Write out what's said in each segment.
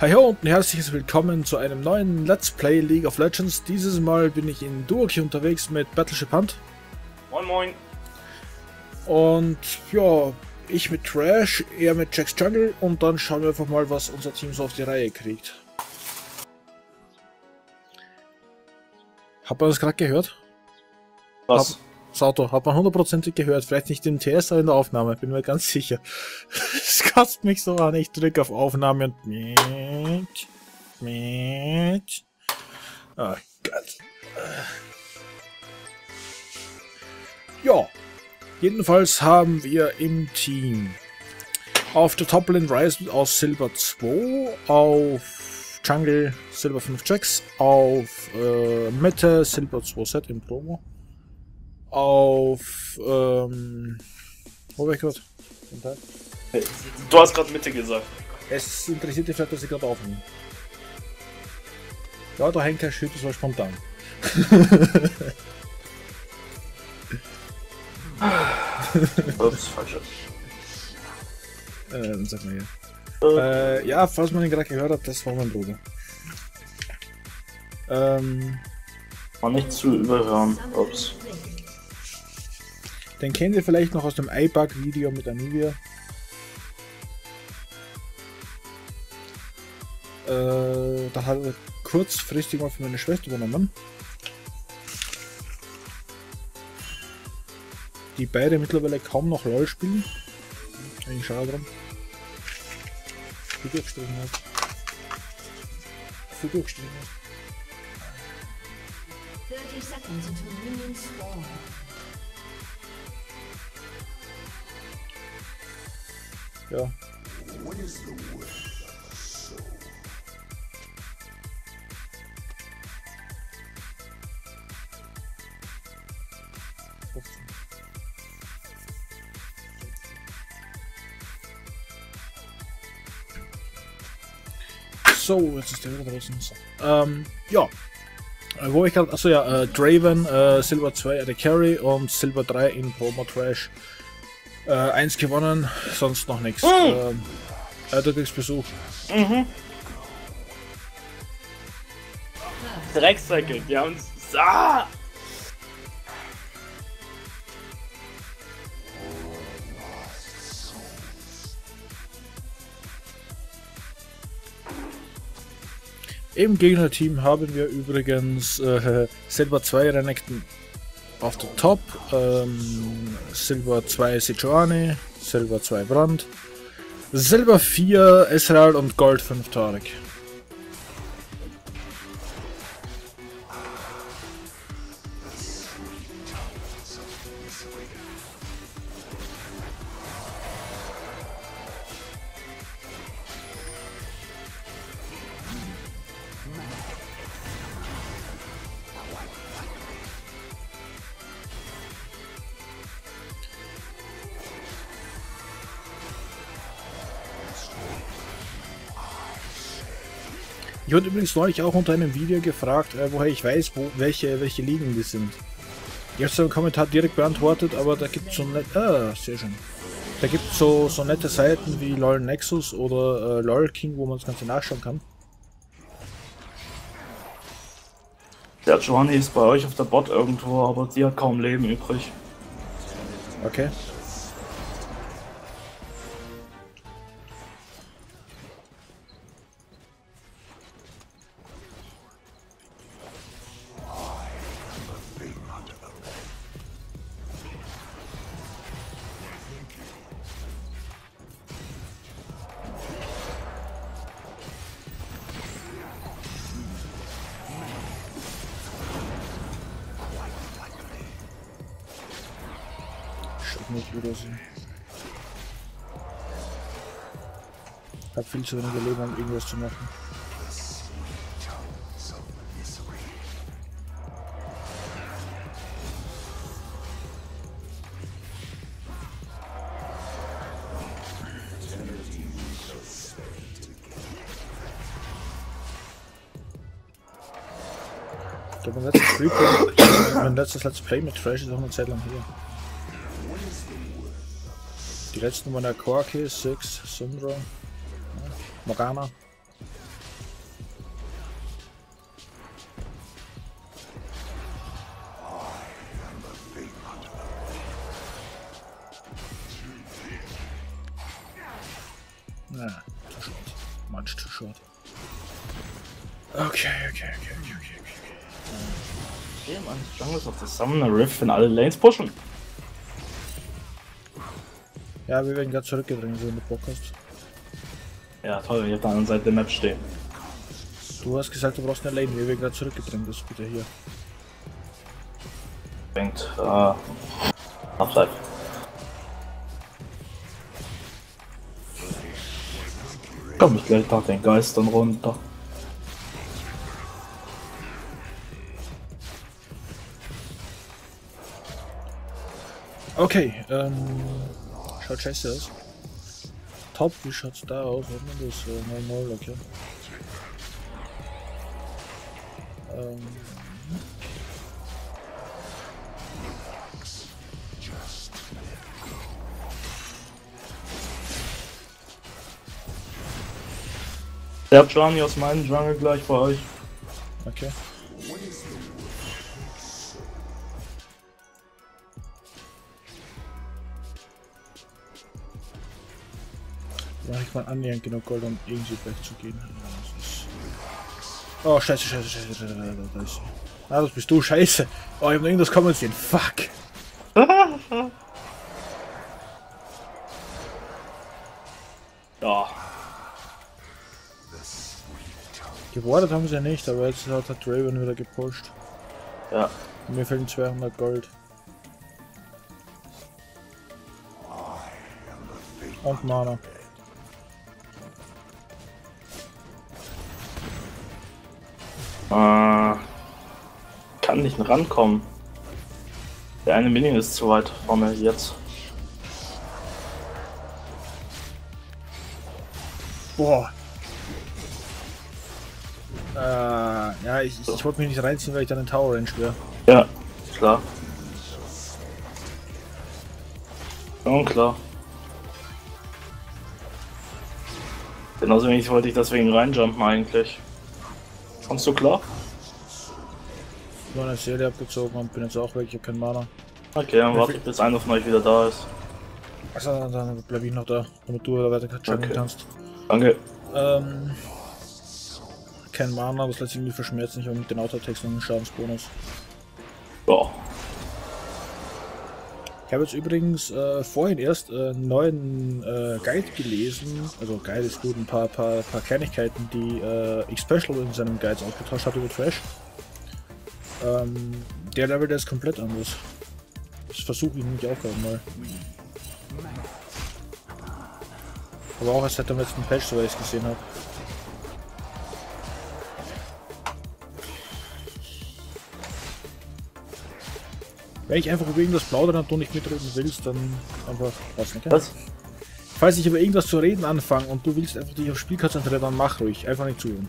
Hi ho und ein herzliches Willkommen zu einem neuen Let's Play League of Legends. Dieses Mal bin ich in Duoki unterwegs mit Battleship Hunt. Moin moin. Und ja, ich mit Trash, er mit Jack's Jungle und dann schauen wir einfach mal, was unser Team so auf die Reihe kriegt. Hat man das gerade gehört? Was? Hab, das Auto, hat man hundertprozentig gehört. Vielleicht nicht im TS, aber in der Aufnahme, bin mir ganz sicher. Es kotzt mich so an, ich drücke auf Aufnahme und mit, mit. Oh Gott. Ja, jedenfalls haben wir im Team auf der Toplane Rise aus Silber 2, auf Jungle Silber 5 Jacks, auf äh, Mitte Silber 2 Set im Promo, auf ähm, wo war ich gerade? Du hast gerade Mitte gesagt. Es interessiert dich vielleicht, dass ich gerade aufnehme. Ja, der Henker schüttet so spontan. Ups, falsch. Äh, dann sag mal hier. Äh, ja, falls man ihn gerade gehört hat, das war mein Bruder. Ähm, War nicht zu überhören. Ups. Den kennt ihr vielleicht noch aus dem iBug-Video mit Anivia. Äh, da hat er kurzfristig mal für meine Schwester übernommen. Die beide mittlerweile kaum noch LOL spielen. Eigentlich schade drum. Figur gestrichen hat. Figur gestrichen hat. 30 seconds until minions spawn. Ja. So, jetzt ist der wieder draußen. Ähm, ja. Äh, Wo ich gerade, achso ja, äh, Draven, äh, Silver 2 der Carry und Silver 3 in Promo Trash. Äh, eins gewonnen, sonst noch nichts. Ähm, äh, du kriegst Besuch. Drecksäcke, wir haben uns. Ah! Im Gegnerteam haben wir übrigens äh, Silber 2 Renekton auf der Top, ähm, Silber 2 Sejuani, Silber 2 Brand, Silber 4 Israel und Gold 5 Tarek. Ich wurde übrigens neulich auch unter einem Video gefragt, äh, woher ich weiß, wo, welche, welche Ligen die sind. Ich habe so einen Kommentar direkt beantwortet, aber da gibt es so nett, ah, sehr schön. Da gibt es so, so nette Seiten wie LOL Nexus oder äh, LOL King, wo man das Ganze nachschauen kann. Der Giovanni ist bei euch auf der Bot irgendwo, aber sie hat kaum Leben übrig. Okay. Zu wenig Leben, um irgendwas zu machen. Mein letztes, mein letztes Let's Play mit Trash ist auch eine Zeit lang hier. Die letzten waren der Corki, Six, Syndra, Morgana. Na, too short. Much too short. Okay, okay, okay, okay, okay, okay. Okay, man, Jungles of the Summoner Rift in alle Lanes pushen. Ja, wir werden gerade zurückgedrängt, so mit Bock hast. Ja, toll, wenn ich auf der anderen Seite der Map stehe. Du hast gesagt, du brauchst eine Lane, wir werden gerade zurückgedrängt, das ist bitte hier. Denkt, äh, Half-Life. Komm ich gleich nach den Geistern runter. Okay, ähm. Schaut scheiße aus. Top, wie schaut's da aus? Hat man das? Äh, 0-0, okay. Ähm. Der Johnny aus meinem Jungle gleich bei euch. Okay. Ich mal annähernd genug Gold, um irgendwie wegzugehen. Oh, scheiße, scheiße, scheiße, scheiße, scheiße. Ah, das bist du, scheiße. Oh, ich hab noch irgendwas kommen sehen. Fuck. Ja, Gewordet haben sie ja nicht, aber jetzt hat, hat Draven wieder gepusht. ja. Mir fehlen 200 Gold. Und Mana. Kann nicht rankommen. Der eine Minion ist zu weit vorne jetzt. Boah. Äh, ja, ich, ich, ich wollte mich nicht reinziehen, weil ich dann in Tower Range wäre. Ja, klar. Und klar. Genauso wenig wollte ich deswegen reinjumpen eigentlich. Kommst du klar? Nur eine Seele abgezogen und bin jetzt auch weg, ich hab kein Mana. Okay, dann warte ich, bis einer von euch wieder da ist. Also dann, bleib ich noch da, damit du weiter jumpen Okay. kannst. Danke. Ähm, kein Mana, das lässt sich irgendwie verschmerzen, ich habe mit den Autotext noch einen Schadensbonus. Ja. Ich habe jetzt übrigens äh, vorhin erst äh, einen neuen äh, Guide gelesen. Also Guide ist gut, ein paar, paar, paar Kleinigkeiten, die äh, X-Special in seinem Guides ausgetauscht hat über Trash. Ähm, der Level, der ist komplett anders. Das versuche ich nämlich auch gerade mal. Aber auch erst seit dem letzten Patch, soweit ich es gesehen habe. Wenn ich einfach über irgendwas plaudern und du nicht mitreden willst, dann einfach lassen, okay? Was? Falls ich über irgendwas zu reden anfange und du willst einfach dich aufs Spiel konzentrieren, dann mach ruhig. Einfach nicht zuhören.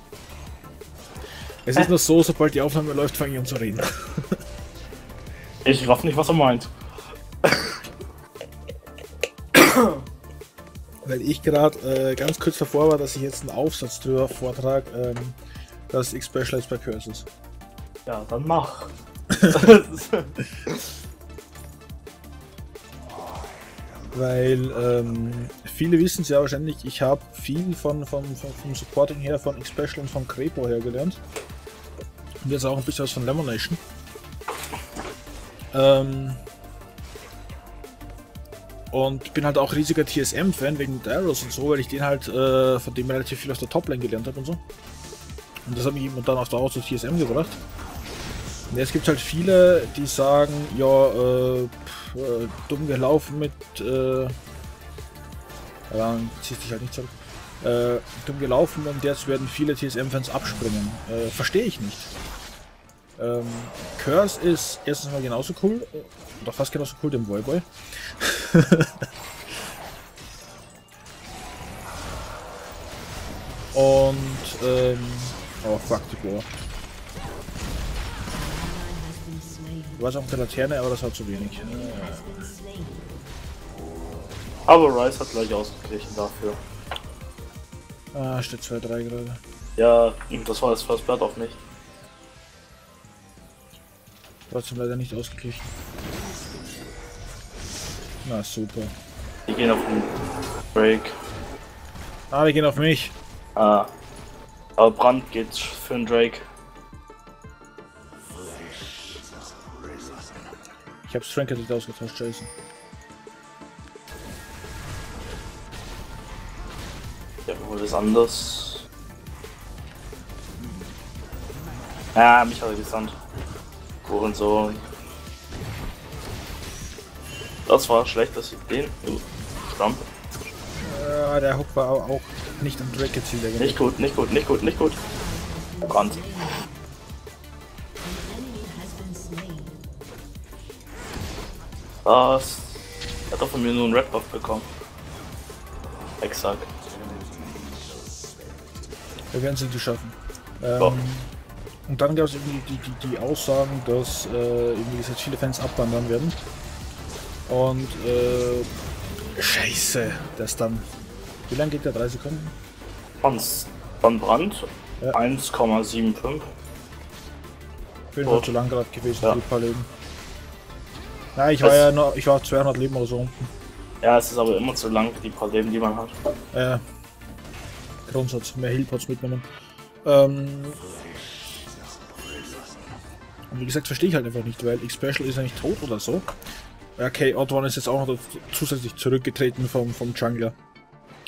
Es ist nur so, sobald die Aufnahme läuft, fange ich an zu reden. Ich raff nicht, was er meint. Weil ich gerade äh, ganz kurz davor war, dass ich jetzt einen Aufsatz drüber vortrag, ähm, dass X Specialized bei Curse ist. Ja, dann mach. Weil ähm, viele wissen es ja wahrscheinlich, ich habe viel von, von, von, vom Supporting her von X Special und von Crepo her gelernt. Und jetzt auch ein bisschen was von Lemonation. Ähm, und bin halt auch riesiger TSM-Fan wegen Darius und so, weil ich den halt äh, von dem relativ viel aus der Toplane gelernt habe und so. Und das hat mich dann der Dauer zu TSM gebracht. Und jetzt gibt halt viele, die sagen, ja, äh, pff, äh, dumm gelaufen mit, äh, ja, dann ziehst dich halt nicht zurück. Äh, dumm gelaufen und jetzt werden viele TSM-Fans abspringen. Äh, Verstehe ich nicht. Ähm, Curse ist erstens mal genauso cool, äh, oder fast genauso cool, dem Voyboy. und, ähm, oh fuck, die Bohr. Du warst auch der Laterne, aber das war zu wenig. Aber Rice hat gleich ausgeglichen dafür. Ah, steht 2-3 gerade. Ja, das war das First Blood auf mich. Trotzdem leider nicht ausgeglichen. Na super. Die gehen auf den Break. Ah, wir gehen auf mich. Äh, aber Brand geht für den Drake. Ich hab's Frank nicht ausgetauscht, Jason. Ja, wohl ist anders. Ja, mich hat er gesandt. Hurensohn. Das war schlecht, dass ich den. Uh, Stamp. Ja, der Hook war au- auch nicht am Drake gezielt. Nicht gut, nicht gut, nicht gut, nicht gut. Brand. Was? Er hat doch von mir nur einen Red Buff bekommen. Exakt. Wir werden es irgendwie schaffen. Ähm. Und dann gab es irgendwie die, die, die Aussagen, dass äh, irgendwie gesagt, viele Fans abwandern werden. Und äh, Scheiße, das dann. Wie lange geht der? Drei Sekunden? Hans von Brand. Ja. 1,75. Auf jeden Fall Oh. zu lang gerade gewesen Ja. die paar Leben. Nein, ich war Das- ja nur, ich war 200 Leben oder so unten. Ja, es ist aber immer zu lang, die paar Leben, die man hat. Äh, Grundsatz, mehr Healpots mitnehmen. Ähm, und wie gesagt, verstehe ich halt einfach nicht, weil X-Special ist ja nicht tot oder so. Okay, Oddwan ist jetzt auch noch zusätzlich zurückgetreten vom, vom Jungler.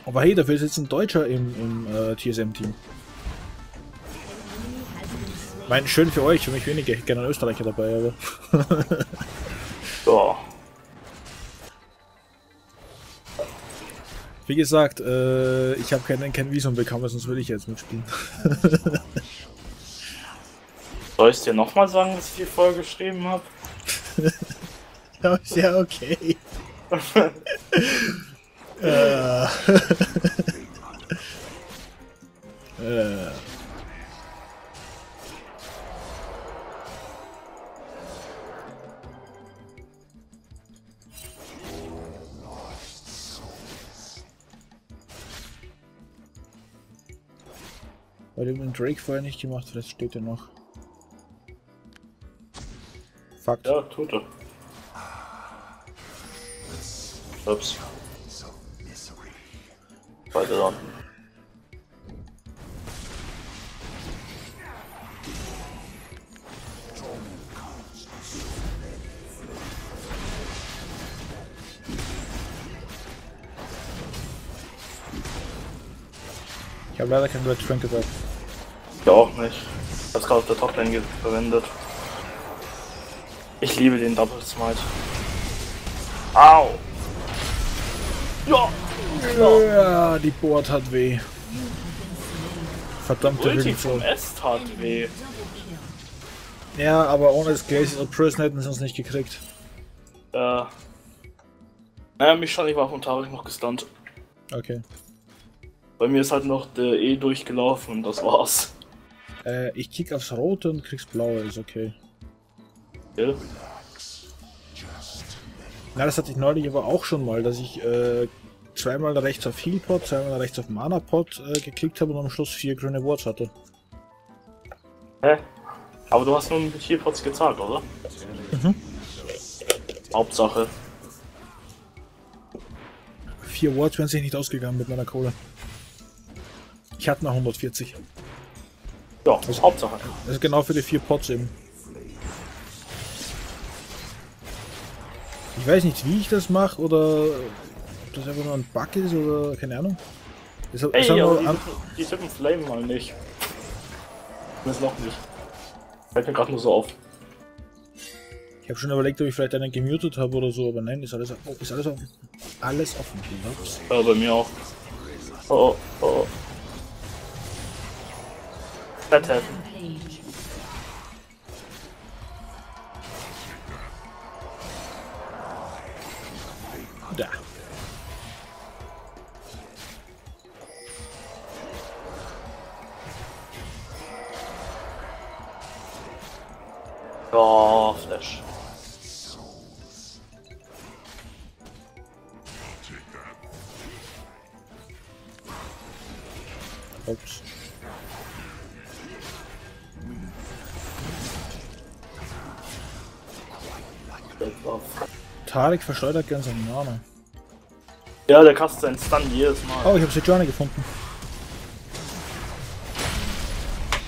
Aber hey, dafür ist jetzt ein Deutscher im, im äh, TSM-Team. Mein, schön für euch, für mich weniger. Ich hätte gerne einen Österreicher dabei, aber. Ja. Wie gesagt, äh, ich habe kein, kein Visum bekommen, sonst würde ich jetzt mitspielen. Soll ich dir nochmal sagen, was ich die Folge geschrieben habe? Ja, ist ja okay. äh. äh. Den Drake vorher nicht gemacht hast, steht er noch. Fakt. Ja, tut er. Ups. Weiter dann. Ich habe leider kein Red Trinket ab. Ja, auch nicht. Ich hab's gerade auf der Toplane verwendet. Ich liebe den Double Smite. Au! Ja! Ja, die Board hat weh. Verdammte Ulti vom S tat weh. Ja, aber ohne das Glacier und Prison hätten sie uns nicht gekriegt. Äh. Naja, mich stand ich war vom Tarek noch gestunt. Okay. Bei mir ist halt noch der E durchgelaufen und das war's. Äh, ich kick aufs Rote und krieg's Blaue, ist okay. Gell? Na, das hatte ich neulich aber auch schon mal, dass ich äh, zweimal rechts auf Healpot, zweimal rechts auf Mana-Pot äh, geklickt habe und am Schluss vier grüne Wards hatte. Hä? Aber du hast nur mit Healpots gezahlt, oder? Mhm. Hauptsache. Vier Wards wären sich nicht ausgegangen mit meiner Kohle. Ich hatte noch 140. Ja, Hauptsache. Das ist genau für die vier Pots eben. Ich weiß nicht, wie ich das mache oder ob das einfach nur ein Bug ist oder keine Ahnung. Es, Ey, nur die, an, die tippen Flame mal nicht. Das noch nicht. Fällt mir gerade nur so auf. ich habe schon überlegt, ob ich vielleicht einen gemutet habe oder so, aber nein, ist alles, oh, ist alles offen. Alles offen. Ja, bei mir auch. Oh, oh, oh. Fett helfen. Page. Da. Ja, Flash. Tarek verschleudert gern seinen Mana. Ja, der kastet seinen Stun jedes Mal. Oh, ich habe Sejuani gefunden.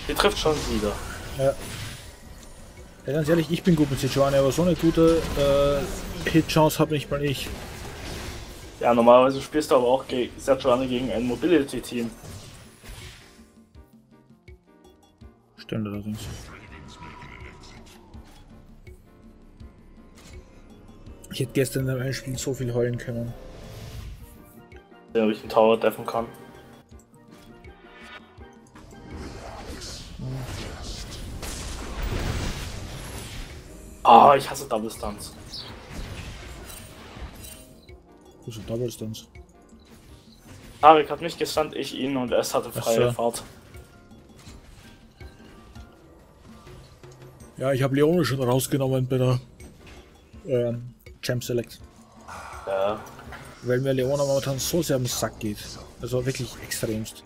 Die trifft schon wieder. Ja. ja. Ganz ehrlich, ich bin gut mit Sejuani, aber so eine gute äh, Hit-Chance habe nicht mal ich. Ja, normalerweise spielst du aber auch ge Sejuani gegen ein Mobility-Team. Stimmt allerdings. Ich hätte gestern in einem Spiel so viel heulen können. Der ich einen Tower deffen kann. Ah, ich hasse Double Stunts. Wo sind Double Stunts? Tarek hat mich gestunt, ich ihn und es hatte freie so. Fahrt. Ja, ich habe Leone schon rausgenommen bei der ähm, Champ Select. Ja. Weil mir Leona momentan so sehr am Sack geht. Also wirklich extremst.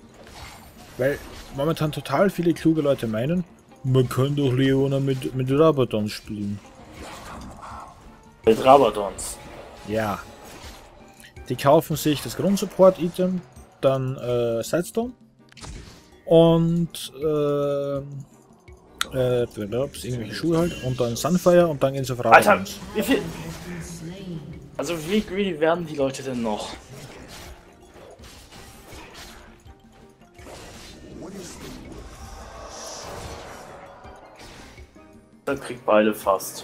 Weil momentan total viele kluge Leute meinen, man kann doch Leona mit, mit Rabadon spielen. Mit Rabadons. Ja. Die kaufen sich das Grundsupport-Item, dann äh, Sidestone und äh, äh, ups, irgendwelche Schuhe halt und dann Sunfire und dann gehen sie auf Alter, Rabadons. wie viel. Also wie greedy werden die Leute denn noch? Dann kriegt beide fast.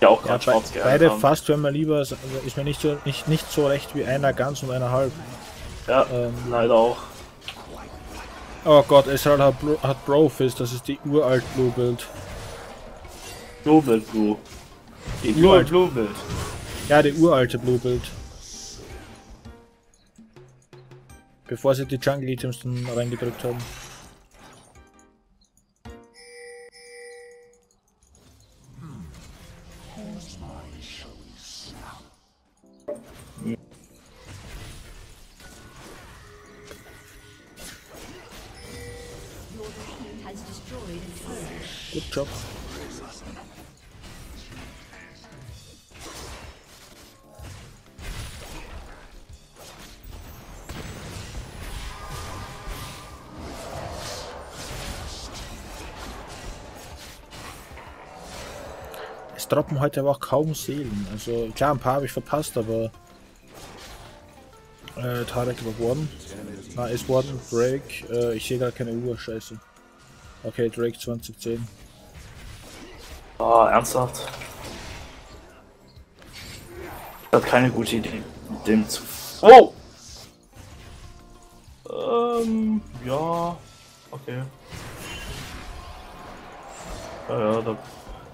Ja, auch Ja, gerade be schwarz gehalten beide haben. fast, wenn man lieber, ist mir nicht so, nicht, nicht so recht wie einer ganz und einer halb. Ja, ähm, leider auch. Oh Gott, Ezreal hat, Bro hat Brofist, das ist die uralt Blue Build. Blue Bild Blue. Die Blue Blue, Bild. Blue Bild. Ja, die uralte Blue Build. Bevor sie die Jungle Items dann reingedrückt haben. Heute aber auch kaum Seelen. Also klar, ein paar habe ich verpasst, aber äh, Tarek war worden. Na, ist worden. Break. Äh, ich sehe gar keine Uhr. Scheiße. Okay, Drake 2010. Ah, ernsthaft? Das hat keine gute Idee, dem zu. Oh! Ähm, ja. Okay. Ja, ja, da,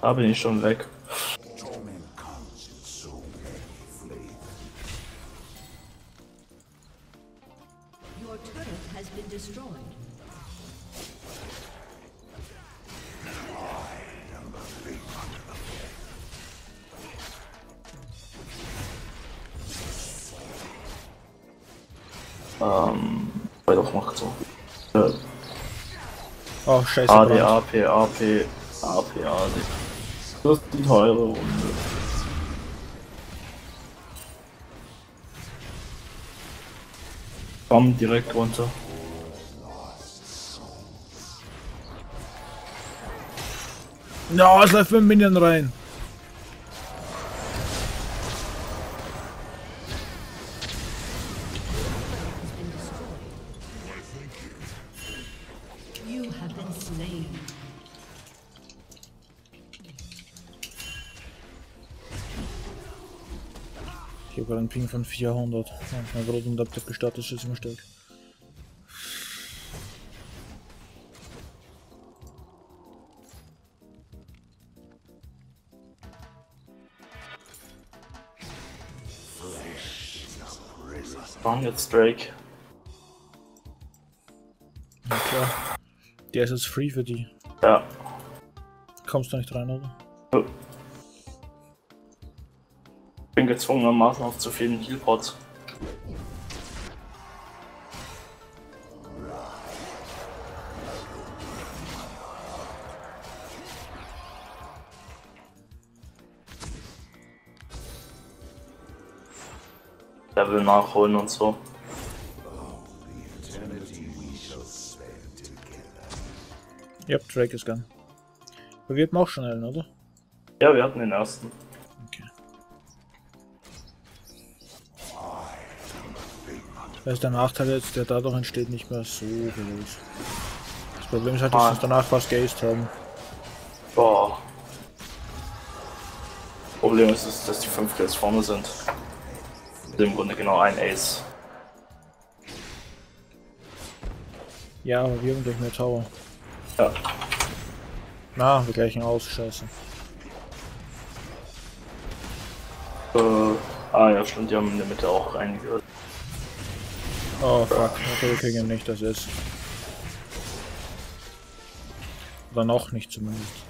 da bin ich schon weg. Oh, scheiße. AD, Brand. AP, AP, AP, AD. Das ist die teure Runde. Komm direkt runter. Ja, es läuft mit dem Minion rein. Slain. Ich habe einen Ping von 400. Ja, mein Brot und Laptop gestartet ist immer stark. Warum jetzt Drake? Der ist jetzt free für die. Ja. Kommst du nicht rein, oder? bin gezwungenermaßen auf zu vielen Healpots. Level nachholen und so. Ja, Drake ist gone. Aber wir hatten auch schon einen, oder? Ja, wir hatten den ersten. Okay. Da ist der Nachteil jetzt, der dadurch entsteht, nicht mehr so groß. Das Problem ist halt, dass wir uns danach fast geaced haben. Boah. Problem ist, dass- dass die 5 Kills vorne sind. Im Grunde genau ein Ace. Ja, aber wir haben gleich mehr Tower. Ja. Na, wir gleichen aus, scheiße. Äh, ah ja, stimmt, die haben in der Mitte auch einige. Oh fuck, okay, wir kriegen nicht, das ist. Oder noch nicht zumindest.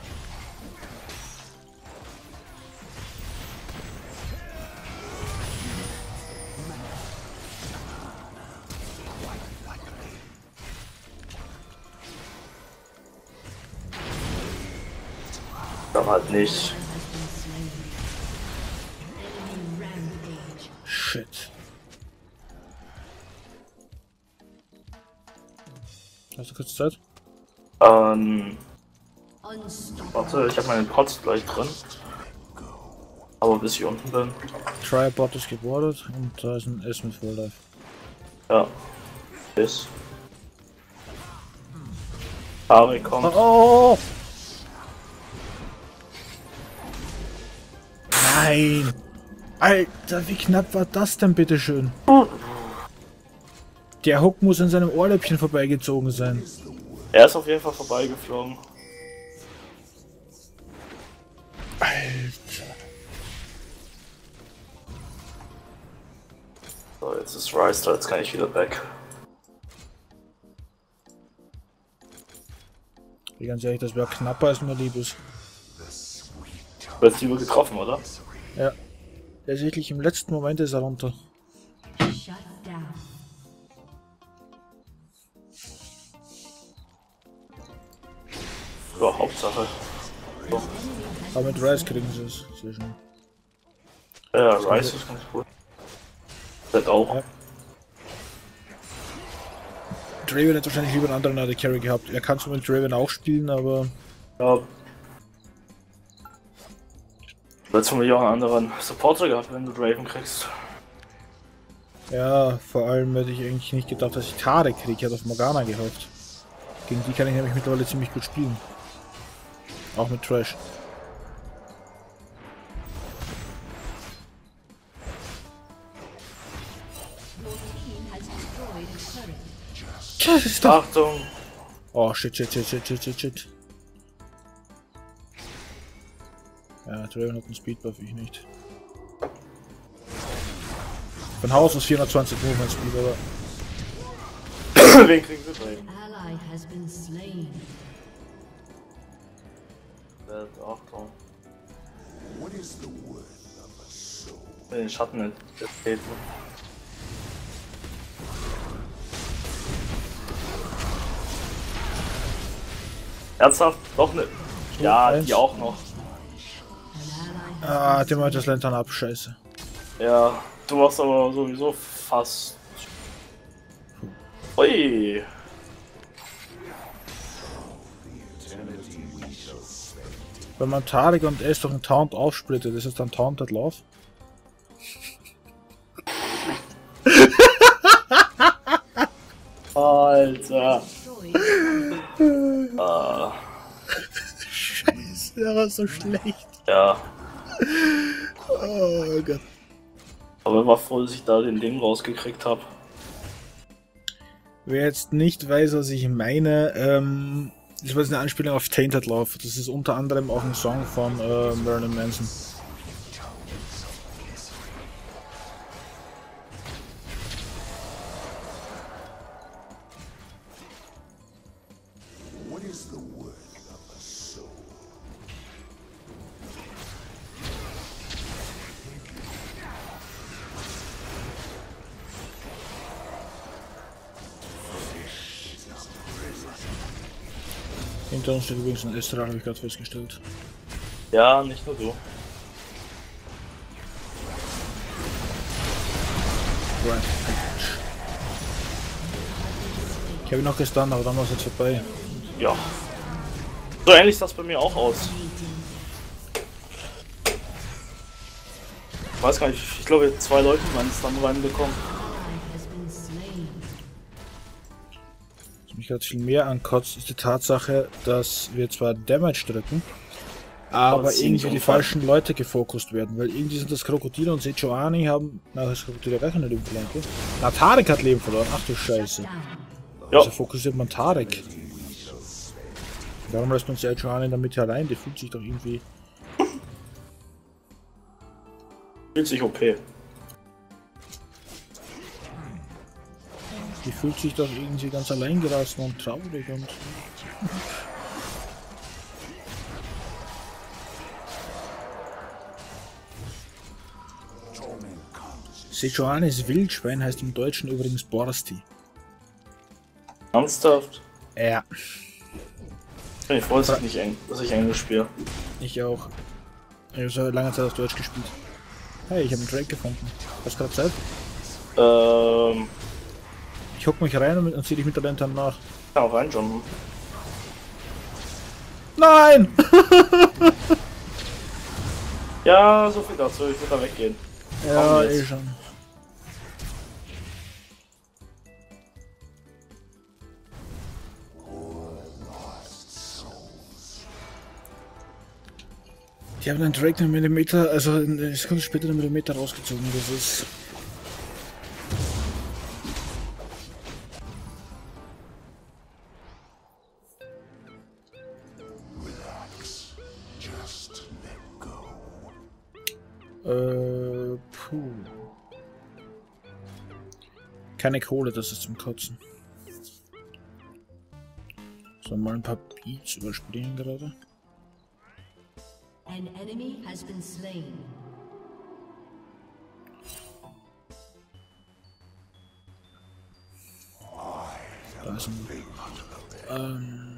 Nicht. Shit. Hast du kurz Zeit? Ähm, warte, ich habe meinen Pots gleich drin. Aber bis ich unten bin. Tribot ist gebordet und da ist ein S mit Full Life. Ja. Bis. Ari kommt. Oh! Nein! Alter, wie knapp war das denn bitteschön? Der Hook muss in seinem Ohrläppchen vorbeigezogen sein. Er ist auf jeden Fall vorbeigeflogen. Alter. So, jetzt ist Rice da, jetzt kann ich wieder weg. Wie ganz ehrlich, das wäre knapper als mir lieb ist. Du hast lieber getroffen, oder? Ja. Tatsächlich im letzten Moment ist er runter. Ja, Hauptsache. So. Aber mit Rice kriegen sie es. Sehr schön. Ja, Rice ist ganz cool. Das auch. Ja. Draven hat wahrscheinlich lieber einen anderen AD Carry gehabt. Er kann zwar mit Draven auch spielen, aber Ja. Du hättest vermutlich auch einen anderen Supporter gehabt, wenn du Draven kriegst. ja, vor allem hätte ich eigentlich nicht gedacht, dass ich Tare kriege. Ich hatte auf Morgana gehofft. Gegen die kann ich nämlich mittlerweile ziemlich gut spielen. Auch mit Trash. Achtung! Oh shit, shit, shit, shit, shit, shit, Ja, Draven hat einen Speedbuff, ich nicht. Von Haus aus 420 Movement Speed, aber Wen kriegen wir has been slain. Äh, Achtung. Den Schatten enttreten. Ernsthaft? Doch ne. Ja, die auch noch. Ah, dem hat das Lantern ab, scheiße. Ja, du machst aber sowieso fast. Ui. Wenn man Tarek und S durch einen Taunt aufsplittet, ist es dann Taunted Love? Alter. Ah, Scheiße, der war so schlecht. ja. Oh Gott. Aber ich war froh, dass ich da den Ding rausgekriegt habe. Wer jetzt nicht weiß, was ich meine, ähm, das war jetzt eine Anspielung auf Tainted Love. Das ist unter anderem auch ein Song von äh, Marilyn Manson. Steht übrigens ein Estral, habe ich gerade festgestellt. Ja, nicht nur du. Rampage. Ich habe ihn noch gestunt, aber dann war es jetzt vorbei. Ja. So ähnlich sah das bei mir auch aus. Ich weiß gar nicht, ich glaube zwei Leute meinen Stun reinbekommen. Mich jetzt viel mehr ankotzt, ist die Tatsache, dass wir zwar Damage drücken, aber sie irgendwie die falschen Leute gefokust werden, weil irgendwie sind das Krokodile und Sejuani haben. Na, das Krokodile gar keine Leben verloren, okay? Na, Tarek hat Leben verloren, ach du Scheiße. Down. Ja, Also fokussiert man Tarek. Warum lässt uns Sejuani in der Mitte allein? Die fühlt sich doch irgendwie. fühlt sich okay. Die fühlt sich doch irgendwie ganz allein gelassen und traurig und. Sejuanis Wildschwein heißt im Deutschen übrigens Borsti. Ernsthaft? Ja, Ich bin froh, dass ich nicht eng, dass ich Englisch spiele. ich auch. Ich habe so lange Zeit auf Deutsch gespielt. Hey, ich habe einen Drake gefunden. Hast gerade Zeit? Ähm, Ich hock mich rein und, zieh dich mit der Lantern nach. kann auch reinschauen. Nein! Ja, so viel dazu, ich würde da weggehen. Ja, eh schon. Die haben den Drake einen Millimeter, also eine Sekunde später einen Millimeter rausgezogen. Das ist. Keine Kohle, das ist zum Kotzen. So, mal ein paar Beats überspielen gerade. An enemy has been slain. Da ist ein. Ähm.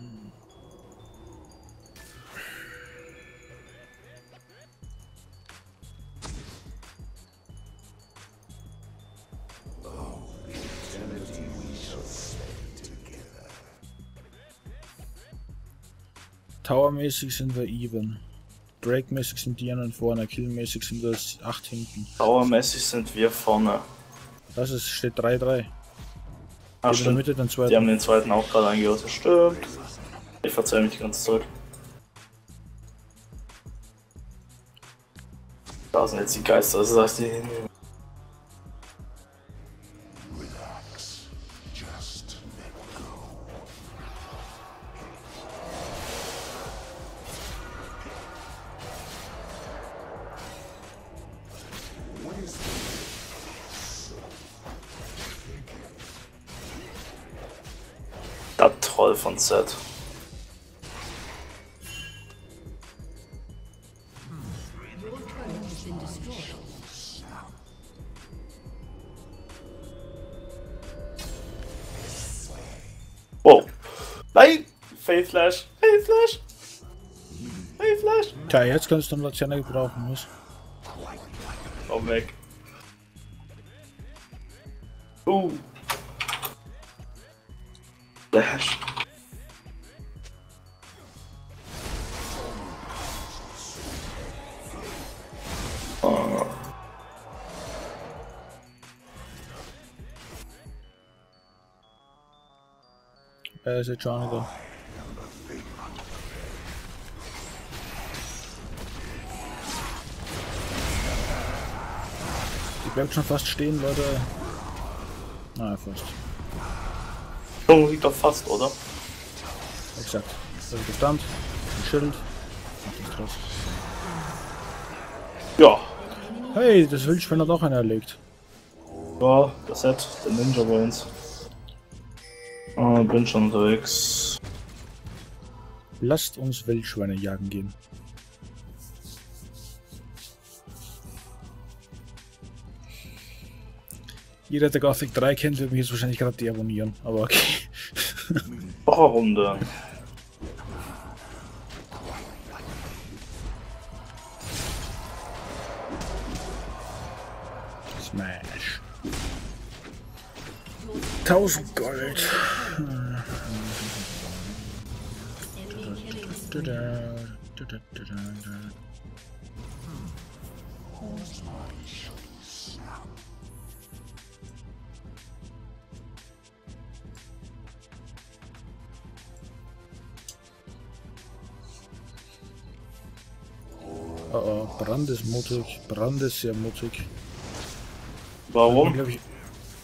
Tower-mäßig sind wir even. Drake-mäßig sind die anderen vorne, Kill-mäßig sind das 8 hinten. Dauermäßig sind wir vorne. Das ist, steht 3-3. Ah, in der stimmt. Mitte den Die zweiten. haben den zweiten auch gerade eingerüstet. Stimmt. Ich verzeihe mich die ganze Zeit. Da sind jetzt die Geister, das heißt die. Set. Your turret has been destroyed. Wow. Nein! Faith Flash! Faith Flash! Faith Flash! Tja, jetzt kannst du einen Laterne gebrauchen, was? Komm weg. Uh. Flash. Er ist jetzt schon da. Die bleibt schon fast stehen, Leute. Na, fast. Junge liegt doch fast, oder? Exakt. Da ist Bestand, ein Schild. Draus. Ja. Hey, das Wildschwein hat auch einer erlegt. Ja, das Set, der Ninja bei uns. Ah, bin schon unterwegs. Lasst uns Wildschweine jagen gehen. Jeder, der Gothic 3 kennt, wird mich jetzt wahrscheinlich gerade deabonnieren. Aber okay. Horrorrunde. Smash. 6.000 Gold. Oh, oh, Brand ist mutig. Brand ist sehr mutig. Warum?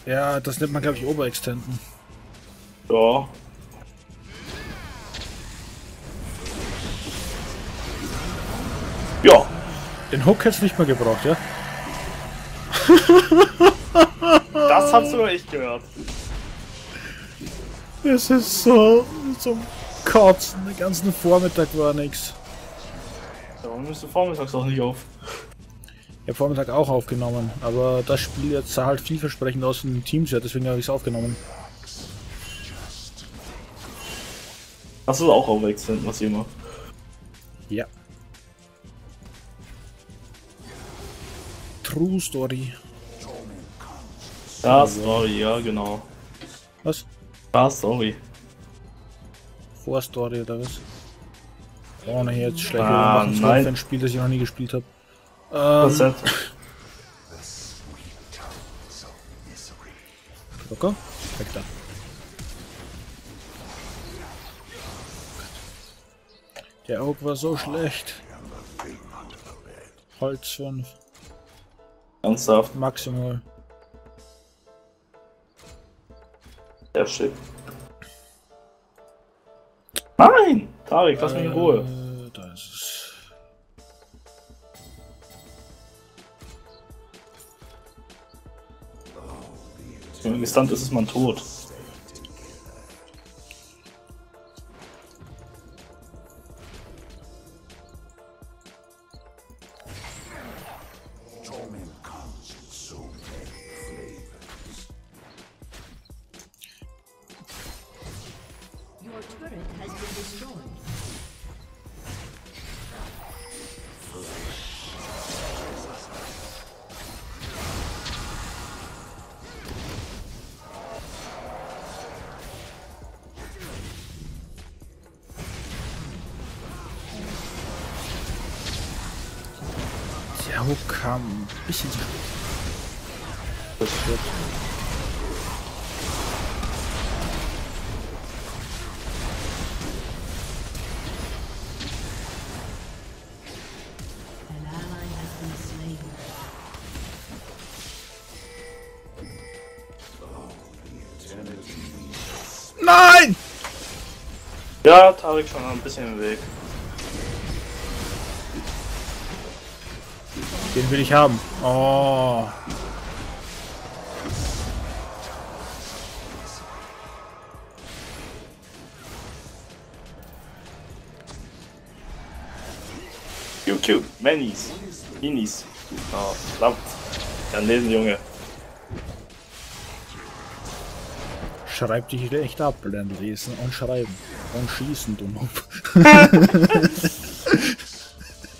Ja, das nennt man, glaube ich, Oberextenden. Ja. Ja, Den Hook hätte nicht mehr gebraucht, ja? das hab sogar ich gehört. Es ist so zum Kotzen. Den ganzen Vormittag war nix. Ja, Warum nimmst du vormittags auch nicht auf? Ich habe Vormittag auch aufgenommen, aber das Spiel jetzt sah halt vielversprechend aus in den Teams, ja, deswegen habe ich es aufgenommen. Hast du auch aufwechselnd, was immer. Ja. True Story. Ja, sorry, ja, genau. Was? Ja, sorry. Vorstory oder was? Ohne jetzt schlecht Ah, nein. ein Spiel, das ich noch nie gespielt habe. Was Ähm, locker? Weg da. Der Aug war so schlecht. Holz 5, Ernsthaft? maximal. Der Shit. Nein! Tarek, lass mich in Ruhe. Man gestunt ist, ist man tot. Ein bisschen zu spät. Das wird. Nein! Ja, Tarek schon ein bisschen im Weg. Den will ich haben. Oh. Cute. Manis. Minis. Oh, verdammt. Kann lesen, Junge. Schreib dich echt ab, lern lesen und schreiben. Und schießen, du.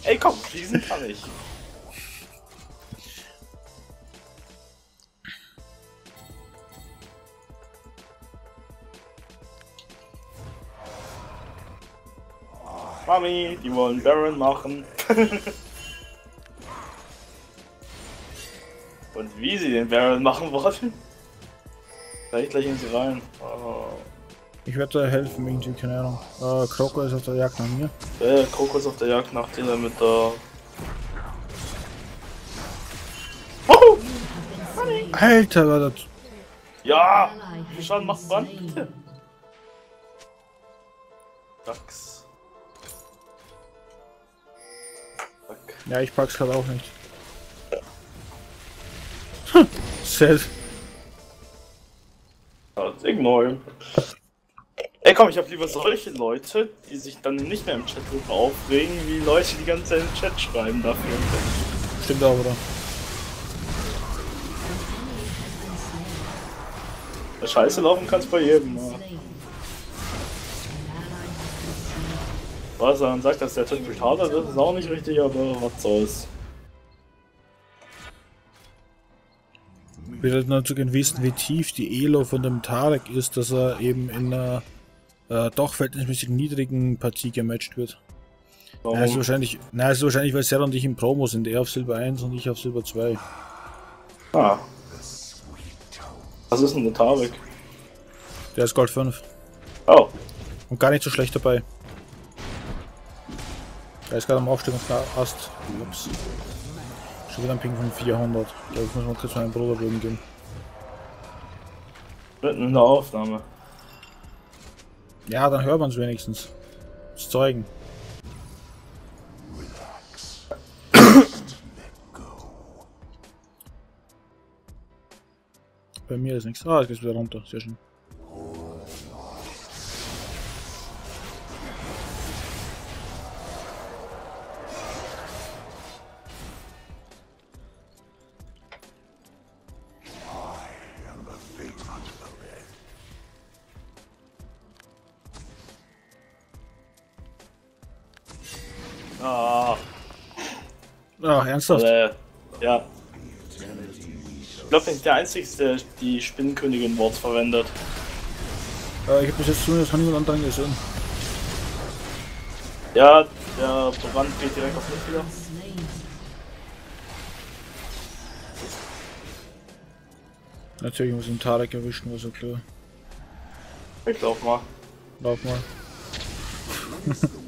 Ey, komm, diesen kann ich. Mami, die wollen Baron machen. Und wie sie den Baron machen wollen? Gleich gleich in sie rein. Oh. Ich werde da helfen, irgendwie, keine Ahnung. Äh, Kroko ist auf der Jagd nach mir. Äh, Kokos auf der Jagd nach dir mit der. Wuhu! Alter, war das. Ja! Been macht Brand? Bitte. Ja, ich pack's gerade auch nicht. Hm, Sad. Ja, ignorieren. Ey komm, ich hab lieber solche Leute, die sich dann nicht mehr im Chat drüber aufregen, wie Leute, die ganze Zeit im Chat schreiben dafür. Stimmt auch, oder? Der Scheiße laufen kannst bei jedem. Ja. Was er dann sagt, dass der Chat retarded ist, ist auch nicht richtig, aber was soll's. Ich will nur zu gern wissen, wie tief die Elo von dem Tarek ist, dass er eben in einer äh, doch verhältnismäßig niedrigen Partie gematcht wird. Warum? Ist wahrscheinlich, nein, ist wahrscheinlich, weil Sarah und ich im Promo sind. Er auf Silber 1 und ich auf Silber 2. ah. Was ist denn der Tarek? Der ist Gold 5. Oh, Und gar nicht so schlecht dabei. Er ist gerade am Aufstiegungsast. Ups. Schon wieder ein Ping von 400. Ich glaube, ich muss mal kurz meinen Bruder drüben gehen. mitten in der Aufnahme. Ja, dann hört man es wenigstens. Das Zeugen. Bei mir ist nichts. Ah, jetzt geht's wieder runter. Sehr schön. Ah, ernsthaft? äh, ja. Ich glaube, ich bin der Einzige, der die Spinnenkönigin-Worts verwendet. Äh, ich habe bis jetzt zumindest noch niemand anderen gesehen. Ja, der Brand geht direkt auf mich wieder. Natürlich muss ich den Tarek erwischen, war so klar. Ich lauf mal. Lauf mal.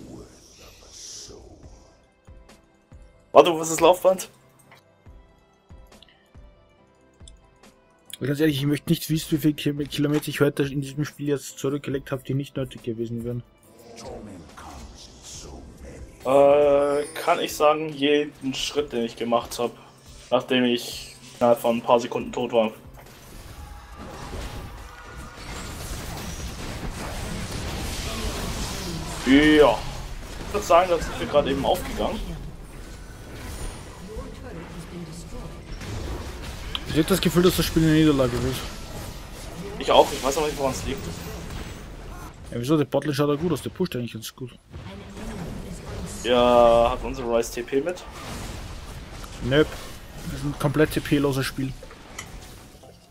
Warte, wo ist das Laufband? Ganz ehrlich, ich möchte nicht wissen, wie viele Kil- Kilometer ich heute in diesem Spiel jetzt zurückgelegt habe, die nicht nötig gewesen wären. Äh, kann ich sagen, jeden Schritt, den ich gemacht habe, nachdem ich innerhalb von ein paar Sekunden tot war. Ja. Ich würde sagen, das ist mir gerade eben aufgegangen. Ich habe das Gefühl, dass das Spiel eine Niederlage wird. Ich auch, ich weiß aber nicht, woran es liegt. Ja, wieso? Der Botlane schaut ja gut aus, der pusht eigentlich ganz gut. Ja, hat unsere Rise TP mit. Nöp. Das ist ein komplett TP-loses Spiel.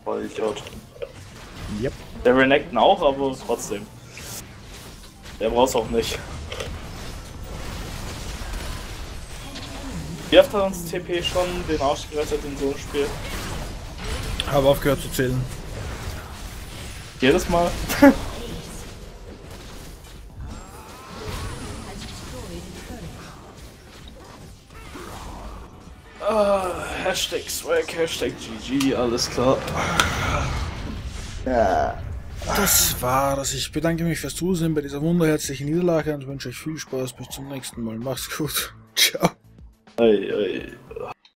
Voll Idiot. Yep. Der Renekton auch, aber trotzdem. Der braucht's auch nicht. Wie oft hat uns TP schon den Arsch gerettet in so einem Spiel? Habe aufgehört zu zählen. Jedes Mal? Ah, Hashtag Swag, Hashtag GG, alles klar. Ja. Das war's. Ich bedanke mich fürs Zusehen bei dieser wunderherzlichen Niederlage und wünsche euch viel Spaß. Bis zum nächsten Mal. Macht's gut. Ciao. Ei, ei.